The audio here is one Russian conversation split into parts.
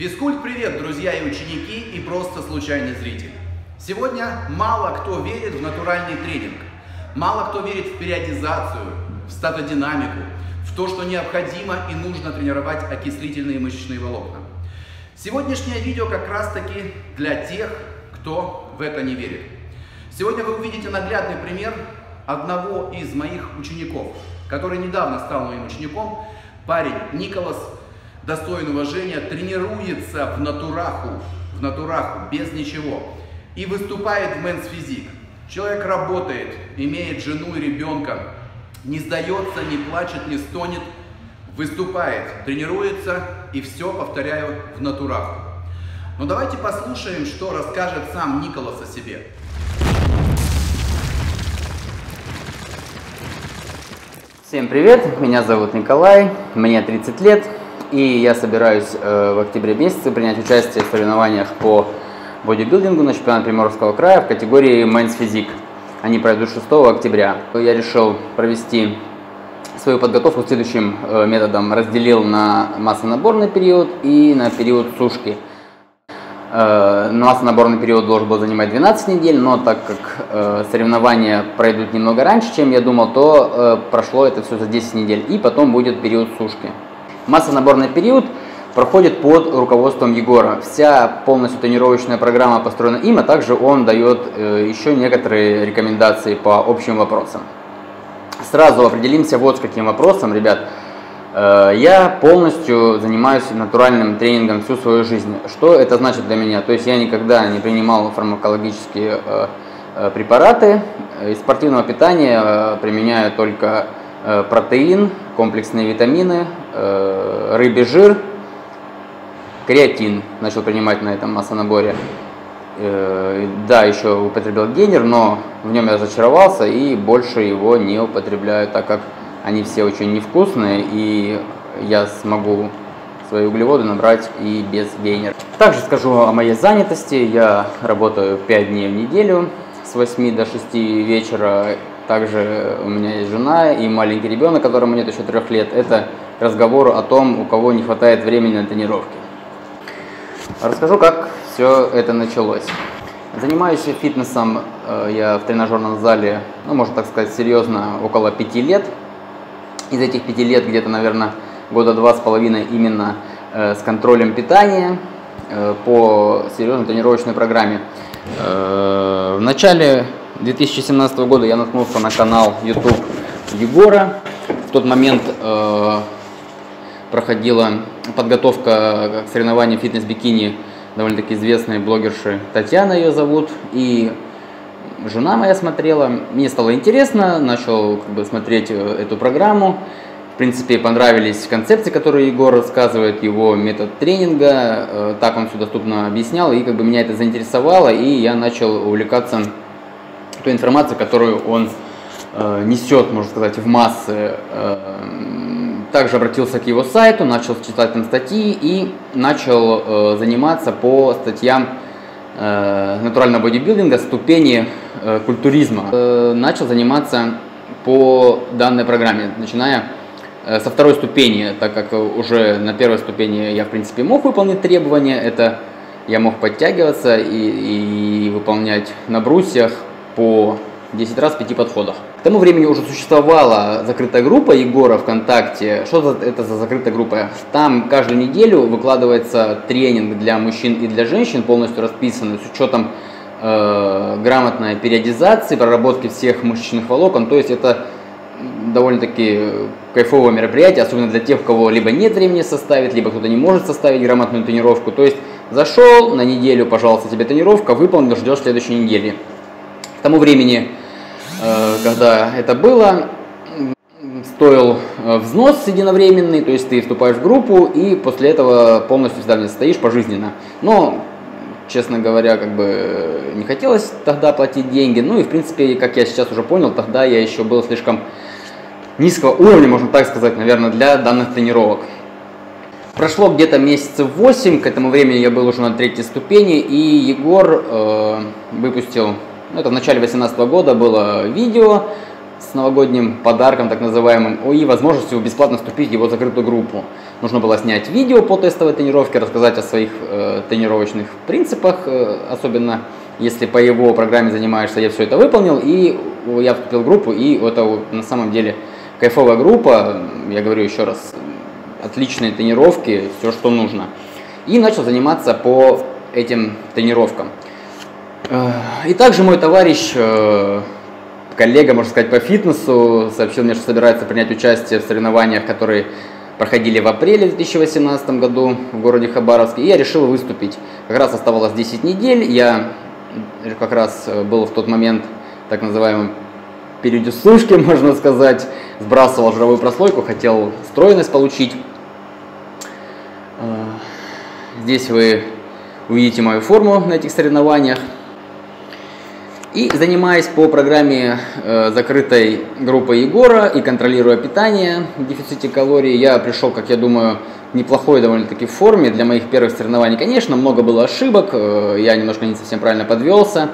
Физкульт привет, друзья и ученики, и просто случайный зритель. Сегодня мало кто верит в натуральный тренинг. Мало кто верит в периодизацию, в статодинамику, в то, что необходимо и нужно тренировать окислительные мышечные волокна. Сегодняшнее видео как раз таки для тех, кто в это не верит. Сегодня вы увидите наглядный пример одного из моих учеников, который недавно стал моим учеником. Парень Николас достоин уважения, тренируется в натураху, в натураху, без ничего. И выступает в Men's Physique. Человек работает, имеет жену и ребенка, не сдается, не плачет, не стонет, выступает, тренируется и все, повторяю, в натураху. Но давайте послушаем, что расскажет сам Николас о себе. Всем привет, меня зовут Николай, мне 30 лет, и я собираюсь э, в октябре месяце принять участие в соревнованиях по бодибилдингу на чемпионат Приморского края в категории Men's Physique. Они пройдут 6 октября. Я решил провести свою подготовку следующим э, методом. Разделил на массонаборный период и на период сушки. Э, массонаборный период должен был занимать 12 недель, но так как э, соревнования пройдут немного раньше, чем я думал, то э, прошло это все за 10 недель. И потом будет период сушки. Массонаборный период проходит под руководством Егора. Вся полностью тренировочная программа построена им, а также он дает э, еще некоторые рекомендации по общим вопросам. Сразу определимся вот с каким вопросом, ребят. Э, я полностью занимаюсь натуральным тренингом всю свою жизнь. Что это значит для меня? То есть я никогда не принимал фармакологические э, препараты. Из спортивного питания применяю только протеин, комплексные витамины, рыбий жир – креатин начал принимать на этом массонаборе. Э, да, еще употреблял генер, но в нем я разочаровался и больше его не употребляю, так как они все очень невкусные и я смогу свои углеводы набрать и без гейнера. Также скажу о моей занятости. Я работаю 5 дней в неделю с 8 до 6 вечера. Также у меня есть жена и маленький ребенок, которому нет еще 3 лет. Это разговор о том, у кого не хватает времени на тренировки. Расскажу, как все это началось. Занимаюсь фитнесом э, я в тренажерном зале, ну, можно так сказать, серьезно, около пяти лет. Из этих пяти лет где-то, наверное, года два с половиной именно э, с контролем питания э, по серьезной тренировочной программе. В начале 2017 года я наткнулся на канал YouTube Егора. В тот момент э, проходила подготовка к соревнованиям фитнес-бикини довольно-таки известной блогерши Татьяна ее зовут. И жена моя смотрела. Мне стало интересно, начал как бы, смотреть э, эту программу. В принципе, понравились концепции, которые Егор рассказывает, его метод тренинга, э, так он все доступно объяснял, и как бы меня это заинтересовало, и я начал увлекаться той информацией, которую он э, несет, можно сказать, в массы. Также обратился к его сайту, начал читать там статьи и начал э, заниматься по статьям э, натурального бодибилдинга, ступени э, культуризма. Э, начал заниматься по данной программе, начиная э, со второй ступени, так как уже на первой ступени я в принципе мог выполнить требования, это я мог подтягиваться и, и выполнять на брусьях по 10 раз в 5 подходах. К тому времени уже существовала закрытая группа Егора ВКонтакте. Что это за закрытая группа? Там каждую неделю выкладывается тренинг для мужчин и для женщин, полностью расписанный, с учетом э, грамотной периодизации, проработки всех мышечных волокон. То есть это довольно-таки кайфовое мероприятие, особенно для тех, у кого либо нет времени составить, либо кто-то не может составить грамотную тренировку. То есть зашел на неделю, пожалуйста, тебе тренировка, выполнил, ждешь следующей недели. К тому времени Э, когда это было, стоил э, взнос единовременный, то есть ты вступаешь в группу и после этого полностью всегда не состоишь пожизненно. Но, честно говоря, как бы не хотелось тогда платить деньги. Ну и в принципе, как я сейчас уже понял, тогда я еще был слишком низкого уровня, можно так сказать, наверное, для данных тренировок. Прошло где-то месяцев 8, к этому времени я был уже на третьей ступени, и Егор э, выпустил это в начале 2018 года было видео с новогодним подарком, так называемым, и возможностью бесплатно вступить в его закрытую группу. Нужно было снять видео по тестовой тренировке, рассказать о своих э, тренировочных принципах, э, особенно если по его программе занимаешься, я все это выполнил, и я вступил в группу, и это на самом деле кайфовая группа, я говорю еще раз, отличные тренировки, все, что нужно. И начал заниматься по этим тренировкам. Э, и также мой товарищ, э, коллега, можно сказать, по фитнесу, сообщил мне, что собирается принять участие в соревнованиях, которые проходили в апреле 2018 году в городе Хабаровске, и я решил выступить. Как раз оставалось 10 недель, я как раз был в тот момент так называемым периоде сушки, можно сказать, сбрасывал жировую прослойку, хотел стройность получить. Э, здесь вы увидите мою форму на этих соревнованиях. И занимаясь по программе э, закрытой группы Егора и контролируя питание в дефиците калорий, я пришел, как я думаю, неплохой довольно-таки в форме для моих первых соревнований. Конечно, много было ошибок, э, я немножко не совсем правильно подвелся,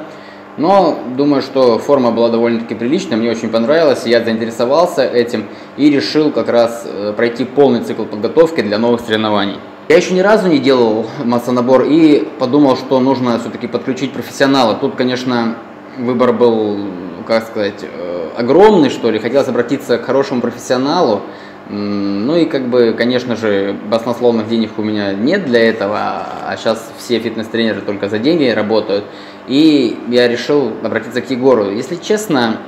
но думаю, что форма была довольно-таки приличная, мне очень понравилось, я заинтересовался этим и решил как раз э, пройти полный цикл подготовки для новых соревнований. Я еще ни разу не делал массонабор и подумал, что нужно все-таки подключить профессионала. Тут, конечно, выбор был, как сказать, э, огромный, что ли. Хотелось обратиться к хорошему профессионалу. Ну и как бы, конечно же, баснословных денег у меня нет для этого, а сейчас все фитнес-тренеры только за деньги работают. И я решил обратиться к Егору. Если честно,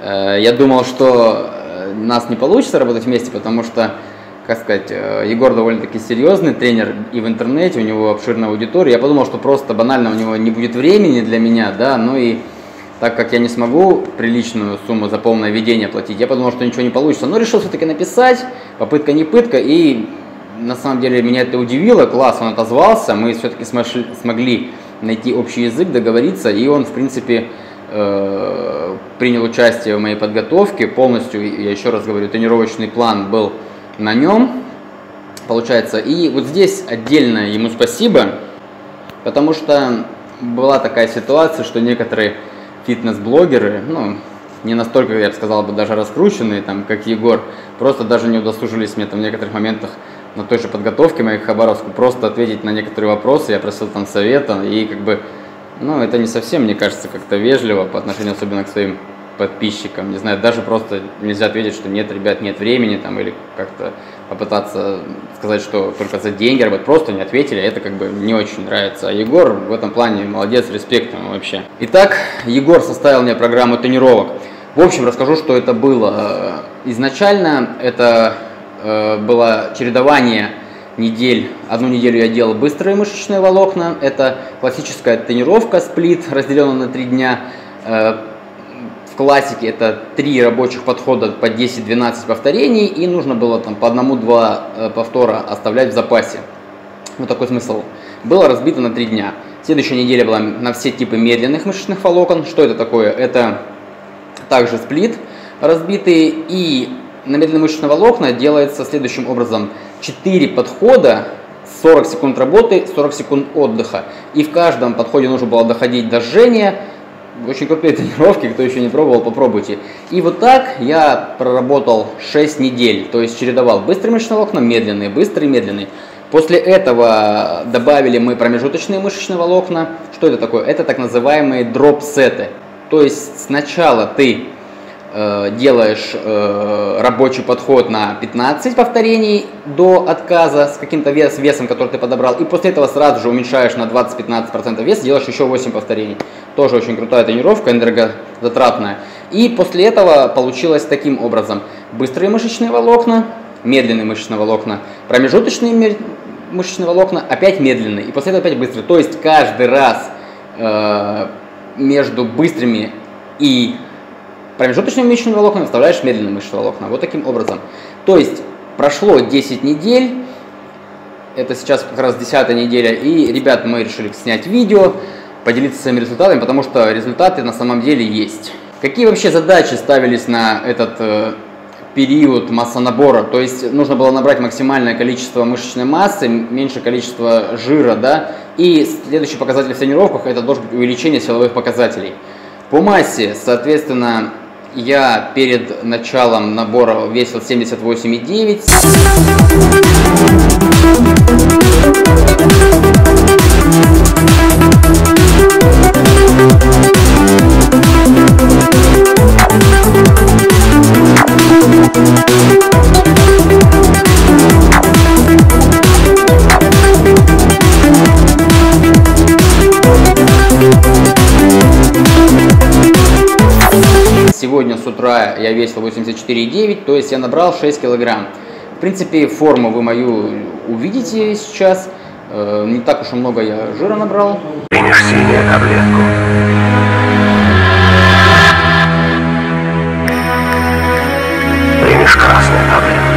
э, я думал, что э, нас не получится работать вместе, потому что, как сказать, Егор довольно-таки серьезный тренер и в интернете, у него обширная аудитория. Я подумал, что просто банально у него не будет времени для меня, да, ну и так как я не смогу приличную сумму за полное ведение платить, я подумал, что ничего не получится. Но решил все-таки написать, попытка не пытка, и на самом деле меня это удивило, класс, он отозвался, мы все-таки смогли найти общий язык, договориться, и он, в принципе, э, принял участие в моей подготовке, полностью, я еще раз говорю, тренировочный план был на нем, получается. И вот здесь отдельно ему спасибо, потому что была такая ситуация, что некоторые фитнес-блогеры, ну, не настолько, я бы сказал, бы даже раскрученные, там, как Егор, просто даже не удосужились мне там в некоторых моментах на той же подготовке к Хабаровску просто ответить на некоторые вопросы, я просил там совета, и как бы, ну, это не совсем, мне кажется, как-то вежливо по отношению особенно к своим подписчикам, не знаю, даже просто нельзя ответить, что нет, ребят, нет времени, там, или как-то попытаться сказать, что только за деньги работать, просто не ответили, это как бы не очень нравится. А Егор в этом плане молодец, респект ему вообще. Итак, Егор составил мне программу тренировок. В общем, расскажу, что это было. Изначально это э, было чередование недель. Одну неделю я делал быстрые мышечные волокна. Это классическая тренировка, сплит, разделенная на три дня. Классике это три рабочих подхода по 10-12 повторений, и нужно было там по одному-два э, повтора оставлять в запасе. Вот такой смысл. Было разбито на три дня. Следующая неделя была на все типы медленных мышечных волокон. Что это такое? Это также сплит разбитый, и на медленные мышечные волокна делается следующим образом. 4 подхода 40 секунд работы, 40 секунд отдыха. И в каждом подходе нужно было доходить до жжения, очень крутые тренировки, кто еще не пробовал, попробуйте. И вот так я проработал 6 недель, то есть чередовал быстрые мышечные волокна, медленные, быстрые, медленные. После этого добавили мы промежуточные мышечные волокна. Что это такое? Это так называемые дроп-сеты. То есть сначала ты делаешь э, рабочий подход на 15 повторений до отказа с каким-то вес, весом, который ты подобрал, и после этого сразу же уменьшаешь на 20-15% вес, делаешь еще 8 повторений. Тоже очень крутая тренировка, энергозатратная. И после этого получилось таким образом. Быстрые мышечные волокна, медленные мышечные волокна, промежуточные мышечные волокна, опять медленные, и после этого опять быстрые. То есть каждый раз э, между быстрыми и промежуточными мышечными волокнами вставляешь медленные мышечные волокна. Вот таким образом. То есть прошло 10 недель, это сейчас как раз 10 неделя, и, ребят, мы решили снять видео, поделиться своими результатами, потому что результаты на самом деле есть. Какие вообще задачи ставились на этот э, период массонабора? То есть нужно было набрать максимальное количество мышечной массы, меньшее количество жира, да, и следующий показатель в тренировках это должен быть увеличение силовых показателей. По массе, соответственно, я перед началом набора весил 78,9. Я весил 84,9, то есть я набрал 6 килограмм. В принципе, форму вы мою увидите сейчас. Э, не так уж и много я жира набрал. Примешь синюю таблетку. Примешь красную таблетку.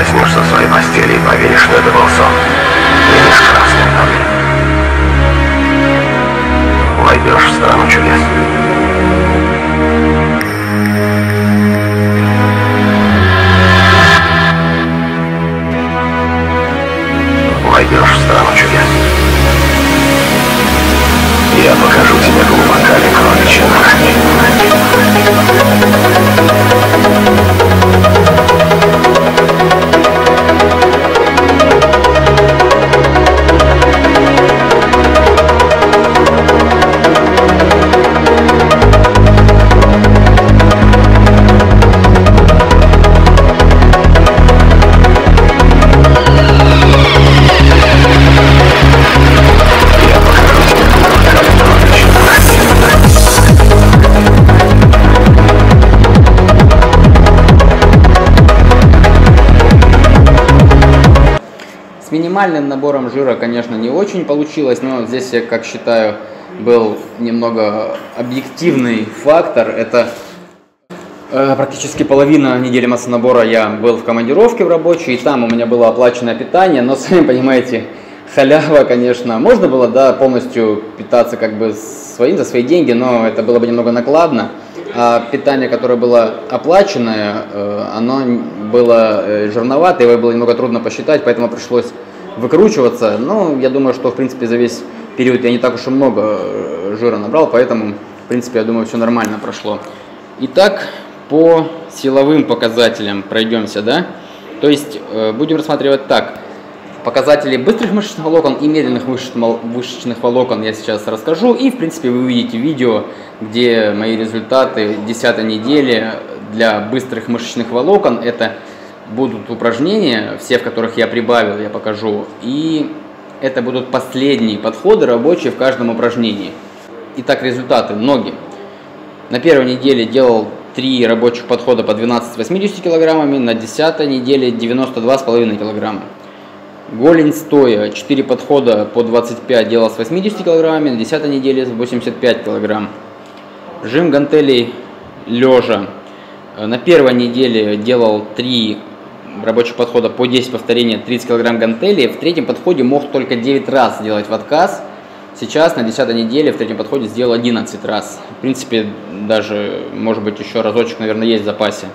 Проснешься в своей постели и поверишь, что это был сон. Примешь красную таблетку. Войдешь в страну чудес. Войдешь в страну чудес. Минимальным набором жира, конечно, не очень получилось, но здесь я, как считаю, был немного объективный фактор. Это э, практически половина недели массонабора я был в командировке в рабочей, и там у меня было оплаченное питание, но, сами понимаете, халява, конечно, можно было, да, полностью питаться как бы своим, за свои деньги, но это было бы немного накладно. А питание, которое было оплаченное, э, оно было э, жирновато, его было немного трудно посчитать, поэтому пришлось выкручиваться. Но я думаю, что в принципе за весь период я не так уж и много э, жира набрал, поэтому в принципе я думаю все нормально прошло. Итак, по силовым показателям пройдемся, да? То есть э, будем рассматривать так. Показатели быстрых мышечных волокон и медленных мышечных волокон я сейчас расскажу. И, в принципе, вы увидите видео, где мои результаты 10 недели для быстрых мышечных волокон. Это будут упражнения, все, в которых я прибавил, я покажу. И это будут последние подходы рабочие в каждом упражнении. Итак, результаты. Ноги. На первой неделе делал 3 рабочих подхода по 12-80 килограммами, на 10 неделе 92,5 килограмма. Голень стоя, 4 подхода по 25 делал с 80 килограммами, на 10 неделе с 85 килограмм. Жим гантелей лежа. На первой неделе делал 3 рабочих подхода по 10 повторений, 30 килограмм гантелей. В третьем подходе мог только 9 раз делать в отказ. Сейчас на 10 неделе в третьем подходе сделал 11 раз. В принципе, даже, может быть, еще разочек, наверное, есть в запасе.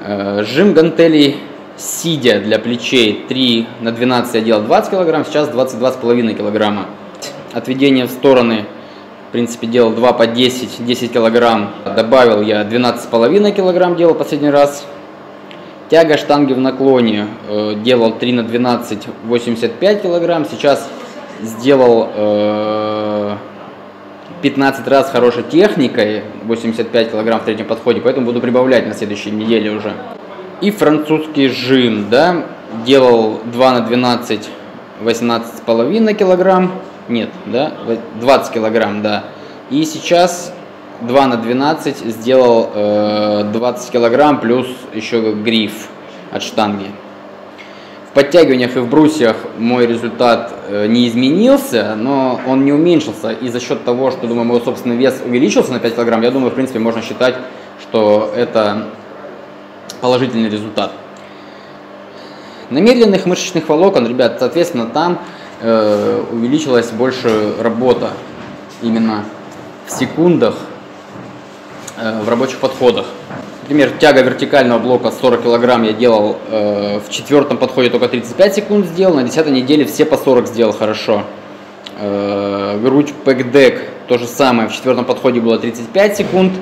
Э, Жим гантелей сидя для плечей 3 на 12 я делал 20 килограмм, сейчас 22,5 килограмма. Отведение в стороны, в принципе, делал 2 по 10, 10 килограмм. Добавил я 12,5 килограмм делал последний раз. Тяга штанги в наклоне э, делал 3 на 12, 85 килограмм. Сейчас сделал э, 15 раз хорошей техникой, 85 килограмм в третьем подходе, поэтому буду прибавлять на следующей неделе уже. И французский жим, да, делал 2 на 12, 18,5 килограмм, нет, да, 20 килограмм, да. И сейчас 2 на 12 сделал э, 20 килограмм плюс еще гриф от штанги. В подтягиваниях и в брусьях мой результат э, не изменился, но он не уменьшился. И за счет того, что, думаю, мой собственный вес увеличился на 5 килограмм, я думаю, в принципе, можно считать, что это положительный результат. На медленных мышечных волокон, ребят, соответственно, там э, увеличилась больше работа именно в секундах в рабочих подходах. Например, тяга вертикального блока 40 килограмм я делал э, в четвертом подходе только 35 секунд сделал, на десятой неделе все по 40 сделал хорошо. Э, грудь пэкдек то же самое, в четвертом подходе было 35 секунд,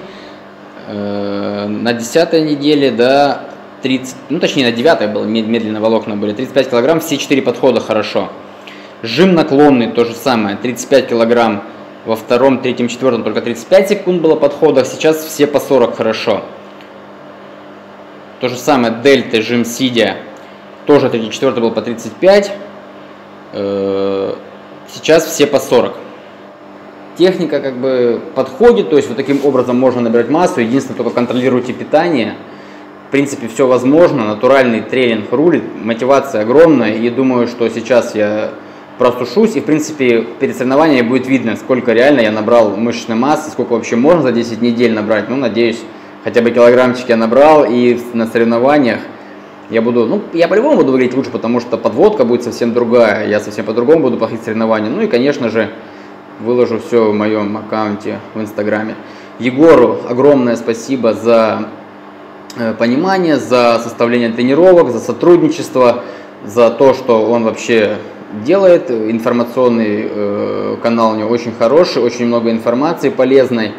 э, на десятой неделе, да, 30, ну точнее на девятой было, медленно волокна были, 35 килограмм, все четыре подхода хорошо. Жим наклонный то же самое, 35 килограмм во втором, третьем, четвертом только 35 секунд было подходах, сейчас все по 40 хорошо. То же самое дельта, жим сидя, тоже третий, четвертый был по 35, э, сейчас все по 40. Техника как бы подходит, то есть вот таким образом можно набирать массу, единственное только контролируйте питание. В принципе, все возможно, натуральный тренинг рулит, мотивация огромная, и думаю, что сейчас я простушусь, и в принципе перед соревнованием будет видно, сколько реально я набрал мышечной массы, сколько вообще можно за 10 недель набрать, ну, надеюсь, хотя бы килограммчик я набрал, и на соревнованиях я буду, ну, я по-любому буду выглядеть лучше, потому что подводка будет совсем другая, я совсем по-другому буду проходить соревнования. Ну и, конечно же, выложу все в моем аккаунте в Инстаграме. Егору огромное спасибо за э, понимание, за составление тренировок, за сотрудничество, за то, что он вообще делает. Информационный э, канал у него очень хороший, очень много информации полезной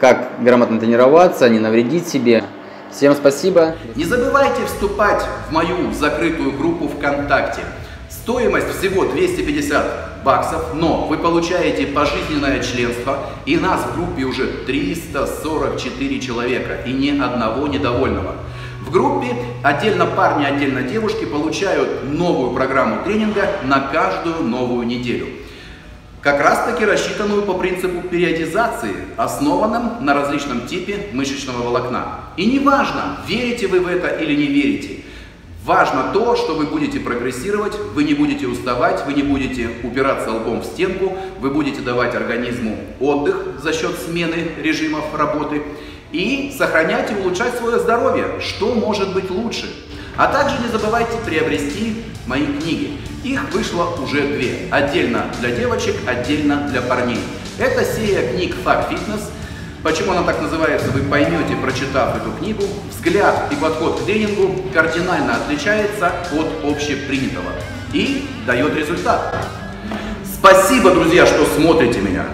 как грамотно тренироваться, не навредить себе. Всем спасибо. Не забывайте вступать в мою закрытую группу ВКонтакте. Стоимость всего 250 баксов, но вы получаете пожизненное членство, и нас в группе уже 344 человека, и ни одного недовольного. В группе. Отдельно парни, отдельно девушки получают новую программу тренинга на каждую новую неделю. Как раз таки рассчитанную по принципу периодизации, основанном на различном типе мышечного волокна. И не важно, верите вы в это или не верите, важно то, что вы будете прогрессировать, вы не будете уставать, вы не будете упираться лбом в стенку, вы будете давать организму отдых за счет смены режимов работы и сохранять и улучшать свое здоровье. Что может быть лучше? А также не забывайте приобрести мои книги. Их вышло уже две. Отдельно для девочек, отдельно для парней. Это серия книг «Фак Фитнес». Почему она так называется, вы поймете, прочитав эту книгу. Взгляд и подход к тренингу кардинально отличается от общепринятого и дает результат. Спасибо, друзья, что смотрите меня.